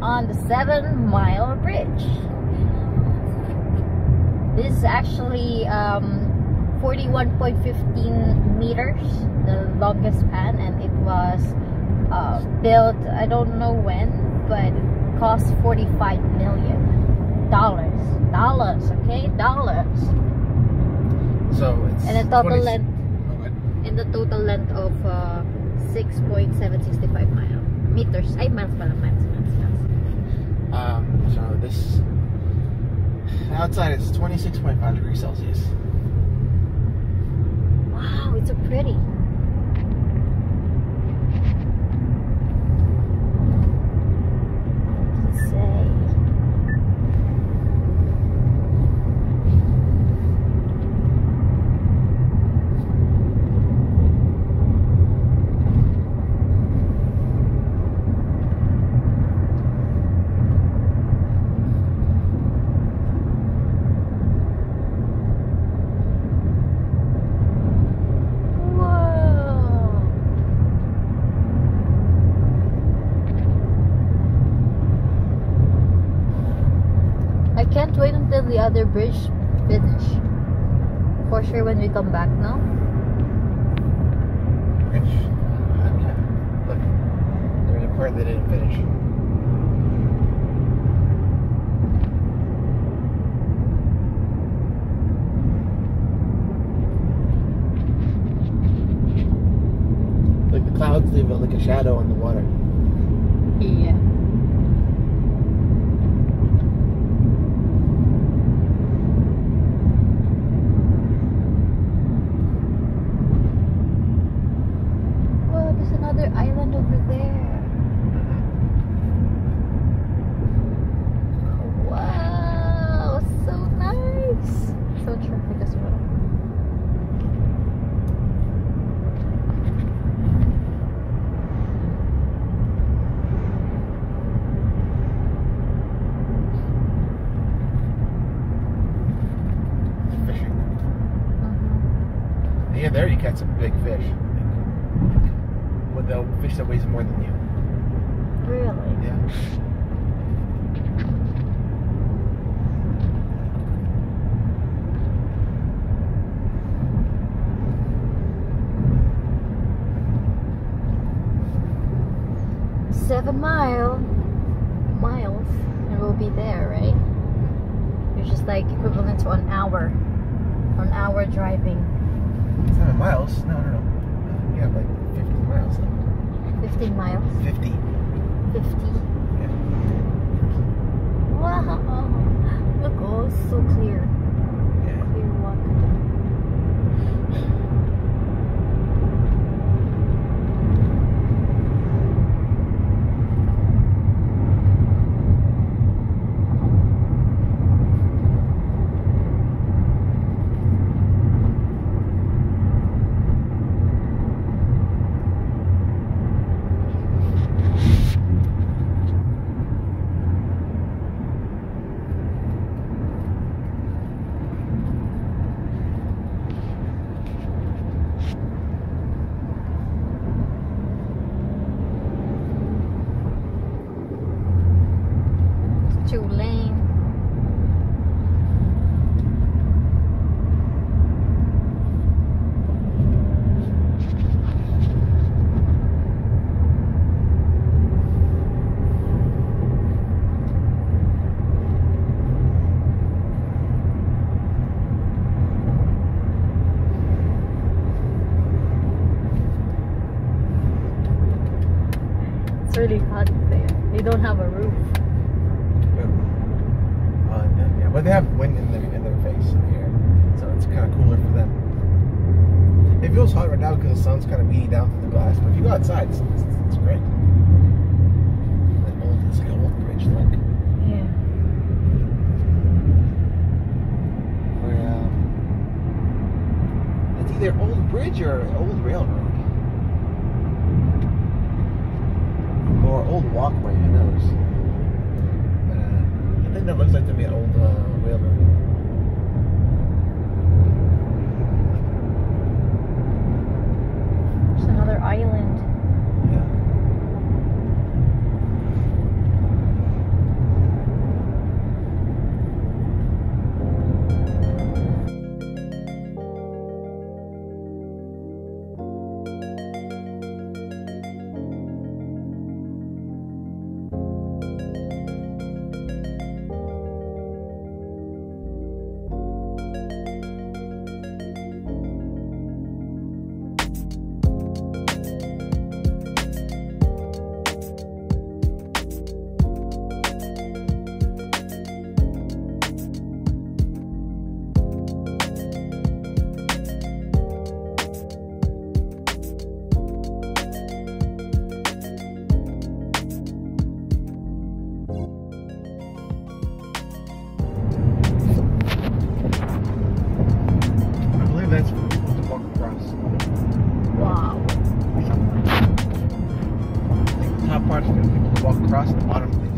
on the Seven Mile Bridge. This is actually um, 41.15 meters, the longest span, and it was uh, built, I don't know when, but it cost 45 million dollars. Dollars, okay? Dollars. So it's And the total 20 length Oh, what? and the total length of uh, 6.765 mile meters ay miles pala miles miles miles so this outside is 26.5 degrees Celsius. wow it's so pretty the other bridge finish. For sure when we come back now. Which, uh. Look, there's a part that didn't finish. Like the clouds leave like a shadow on the water. Yeah. Whoa, there's another island over there. Wow, so nice. So. Fishing. Yeah, there you catch some big fish. With the fish that weighs more than you. Really? Yeah. Seven mile miles and we'll be there, right? it's just like equivalent to an hour. An hour driving. Seven miles? No, no, no. Have like 50 miles left. 15 miles. 50. 50. Yeah. Wow. Look, oh, so clear. Yeah. Clear water. It's two lane. It's really hot there. They don't have a roof. Uh, and yeah, but they have wind in their in their face air, so it's kind of cooler for them. It feels hot right now because the sun's kind of beating down through the glass. But if you go outside, it's, it's, it's great. It's like an old bridge, like Yeah. where um, it's either old bridge or old railroad, or old walkway. Knows? But uh, I think that looks like to me an old uh, railroad. parts to walk across the bottom of the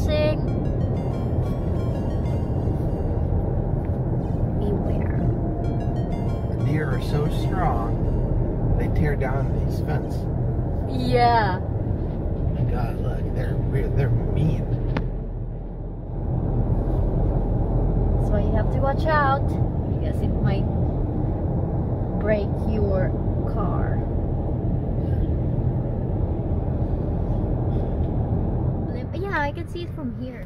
crossing. Beware. The deer are so strong, they tear down these fences. Yeah. God, look, they're they're mean. That's why you have to watch out because it might break your Yeah, I can see it from here.